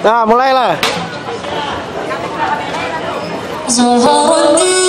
Nah, mulailah. ظهر